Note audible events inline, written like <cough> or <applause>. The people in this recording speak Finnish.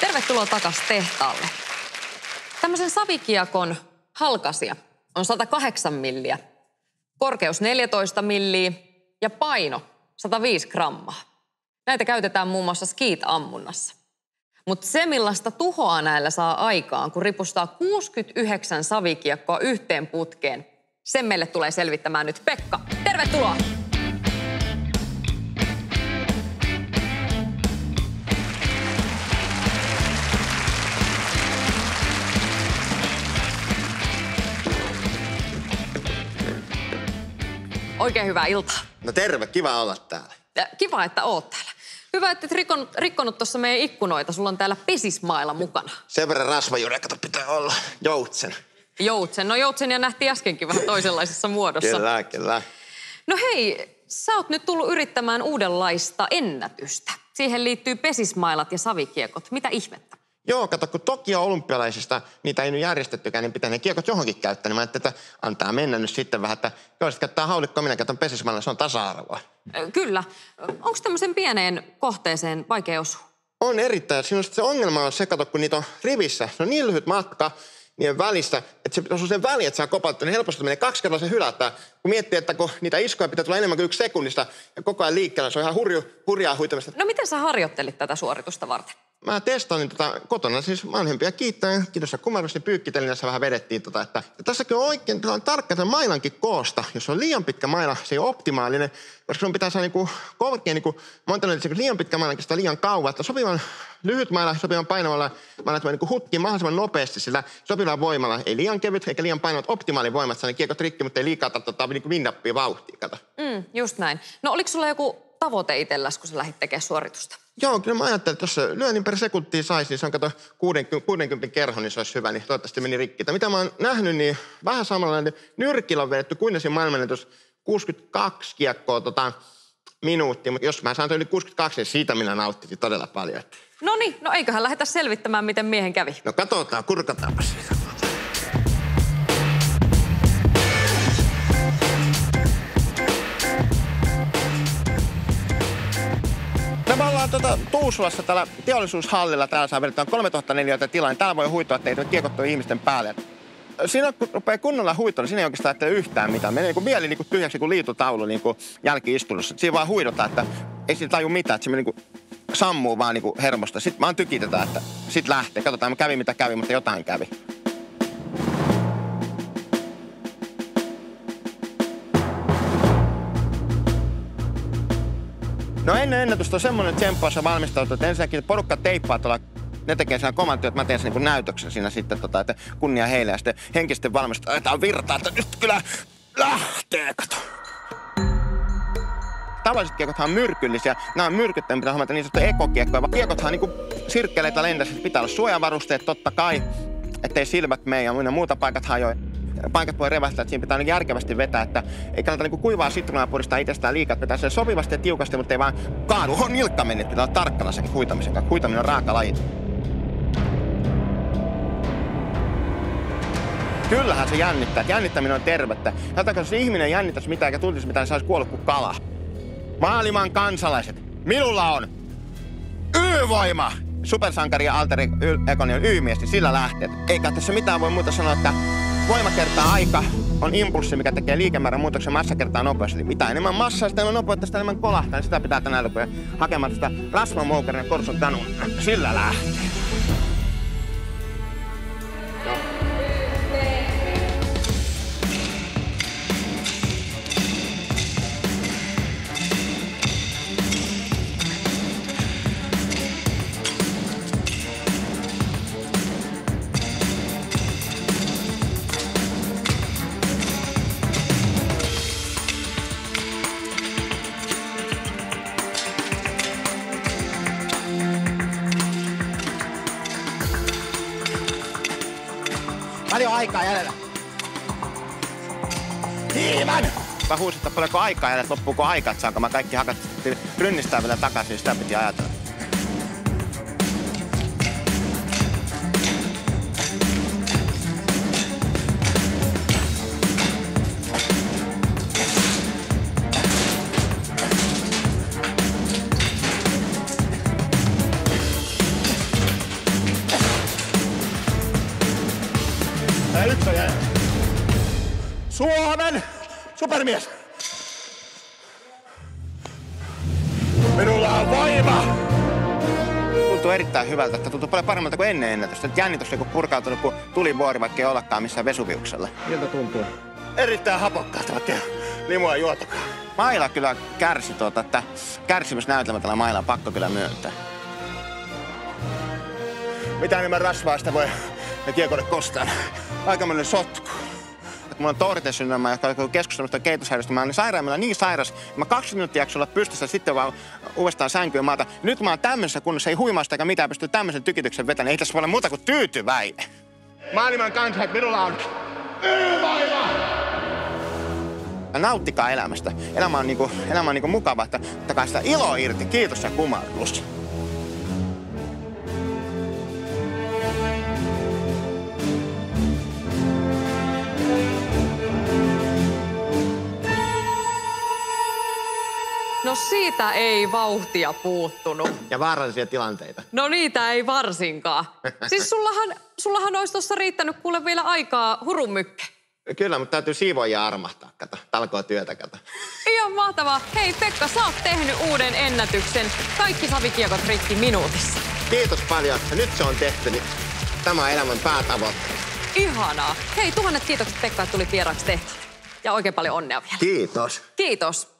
Tervetuloa takas tehtaalle. Tämmöisen savikiakon halkasia on 108 milliä, korkeus 14 milliä ja paino 105 grammaa. Näitä käytetään muun muassa skeet-ammunnassa. Mutta se, millaista tuhoa näillä saa aikaan, kun ripustaa 69 savikiekkoa yhteen putkeen, sen meille tulee selvittämään nyt Pekka. Tervetuloa! Oikein hyvää iltaa. No terve, kiva olla täällä. Ja Kiva, että oot täällä. Hyvä, että et rikkonut, rikkonut tuossa meidän ikkunoita. Sulla on täällä pesismailla mukana. Sen verran rasvajure, kato pitää olla. Joutsen. Joutsen. No joutsenia nähtiin äskenkin vähän toisenlaisessa muodossa. Kyllä, kyllä. No hei, sä oot nyt tullut yrittämään uudenlaista ennätystä. Siihen liittyy pesismailat ja savikiekot. Mitä ihmettä? Joo, kato, kun Tokio olympialaisista niitä ei nyt järjestettykään, niin pitää ne kiekot johonkin käyttää. Niin mä ajattelin, että antaa mennä nyt sitten vähän, että jos käyttää haulikkoa, minä käytän pesismailla, se on tasa-arvoa. Kyllä. Onko tämmöisen pieneen kohteeseen vaikea osua? On erittäin. Siinä on se ongelma on se, kato, kun niitä on rivissä. Se on niin lyhyt matka niiden välissä, että se pitäisi sen väli, että saa kopauttaa, niin helposti menee kaksi kertaa se hylättää. Kun miettii, että kun niitä iskoja pitää tulla enemmän kuin yksi sekunnista ja koko ajan liikkeellä, se on ihan hurju, hurjaa huitamista. No miten sä harjoittelit tätä suoritusta varten? Mä testailin tota kotona siis vanhempia kiittäen. Kiitos ja kumarrusti pyykkitelineessä vähän vedettiin tota, että ja tässäkin on oikein tällainen tarkka tämän mailankin koosta. Jos on liian pitkä maila, se ei ole optimaalinen, koska sun pitää saada niinku korkea, niinku, monta että liian pitkä maila kestää liian kauan. Että sopivan lyhyt maila, sopivan painavalla mailla, että niinku hutkii mahdollisimman nopeasti sillä sopivalla voimalla. Ei liian kevyt eikä liian painavat optimaalin voimat, saa kiekot rikki, mutta ei liikaa tota, niinku winnappia vauhtia, kato. Mm, just näin. No oliko sulla joku tavoite itselläsi, kun sä lähdit tekemään suoritusta? Joo, kyllä mä ajattelin, että jos lyönnin per sekuntia saisi, niin se on kato 60, 60 kerho, niin se olisi hyvä, niin toivottavasti meni rikki. Tai mitä mä oon nähnyt, niin vähän samanlainen nyrkillä on vedetty Kuinnesin maailmanennätys 62 kiekkoa tota, minuuttia, mutta jos mä saan yli 62, niin siitä minä nauttisin todella paljon. No niin, no eiköhän lähdetä selvittämään, miten miehen kävi. No katsotaan, kurkataanpa siitä. Tuota, Tuusulassa täällä teollisuushallilla. Täällä saa 3000 neliöitä tilaa, niin täällä voi huitoa, että ei kiekot ole ihmisten päälle. Siinä kun rupeaa kunnolla huitoa, niin siinä ei oikeastaan ajattele yhtään mitään. Menee niin mieli niin kuin tyhjäksi kuin liitutaulu niin kuin jälki-istunnossa. Siinä vaan huidotaan, että ei siinä taju mitään, että se niin kuin sammuu vaan niin kuin hermosta. Sitten vaan tykitetään, että sit lähtee. Katsotaan, mä kävi mitä kävi, mutta jotain kävi. No ennen ennätystä on semmoinen tsemppaus ja valmistautuu, että ensinnäkin porukka teippaa tuolla ne tekee sen koman työn, että mä teen sen niin näytöksen siinä sitten, tota, että kunnia heille. Ja sitten henkisesti valmistaa, että virtaa, että nyt kyllä lähtee, kato. Tavalliset kiekothan on myrkyllisiä. Nämä on myrkyttäjien pitää hommata niin sanottu ekokiekkoja. Kiekothan on niin sirkkeleitä lentää. Pitää olla suojavarusteet totta kai, ettei silmät mene ja muuta paikat hajoa paikat voi revästä, että siinä pitää niin järkevästi vetää, että ei kannata niin kuivaa sitruunaa puristaa itsestään liikaa, vetää sen sopivasti ja tiukasti, mutta ei vaan kaadu. On nilkka mennyt, pitää olla tarkkana sen huitamisen kanssa. Huitaminen on raaka laji. Kyllähän se jännittää. Jännittäminen on tervettä. Jotenkin jos ihminen jännittäisi mitään eikä tuntisi mitään, niin se olisi kuollut kuin kala. Maalimaan kansalaiset, minulla on Y-voima! Supersankari ja alteri Ekoni on Y-mies, niin sillä lähtee. Eikä tässä mitään voi muuta sanoa, että voima kertaa aika on impulssi, mikä tekee liikemäärän muutoksen massa kertaa nopeus. Eli mitä enemmän massaa, sitä enemmän nopeutta, sitä enemmän kolahtaa. Niin sitä pitää tänään lukea hakemaan tästä rasvamoukarin ja korson tanun. Sillä lähtee. Paljon aikaa jäljellä. Hiiman! Mä huusin, että paljonko aikaa jäljellä, loppuuko aika, että saanko mä kaikki hakat rynnistää vielä takaisin, sitä piti ajatella. Supermies. Minulla on voima! Tuntuu erittäin hyvältä, että tuntuu paljon paremmalta kuin ennen ennätystä. Jännitys on purkautunut kuin tulivuori, vaikka ei olekaan missään Vesuviuksella. Miltä tuntuu? Erittäin hapokkaalta, vaikka ei limua juotakaan. Maila kyllä kärsi tuota, että kärsimysnäytelmä tällä Maila on pakko kyllä myöntää. Mitä enemmän rasvaa sitä voi ne kiekolle kostaa. Aikamoinen sotku. Et mulla on touritesyndrooma, joka on keskustelusta keitoshäiriöstä. Mä olen sairaimmilla niin sairas, että mä 20 minuuttia jakson olla pystyssä sitten vaan uudestaan sänkyyn maata. Nyt mä oon tämmöisessä kunnossa, ei huimaista eikä mitään pysty tämmöisen tykityksen vetämään. Ei tässä voi olla muuta kuin tyytyväinen. Maailman kansa, että minulla on ylivoima! Nauttikaa elämästä. Elämä on, niinku, elämä on niinku mukava, että ottakaa sitä iloa irti. Kiitos ja kumarrus. No siitä ei vauhtia puuttunut. Ja vaarallisia tilanteita. No niitä ei varsinkaan. <laughs> Siis sullahan, sullahan olisi tuossa riittänyt kuule vielä aikaa hurumykke. Kyllä, mutta täytyy siivoa ja armahtaa, kato. Talkoa työtä, kato. Ihan mahtavaa. Hei Pekka, sä oot tehnyt uuden ennätyksen. Kaikki savikiekot rikki minuutissa. Kiitos paljon. Ja nyt se on tehty, niin tämä on elämän päätavoite. Ihanaa. Hei, tuhannet kiitokset Pekka, että tulit vieraaksi tehtaalle. Ja oikein paljon onnea vielä. Kiitos. Kiitos.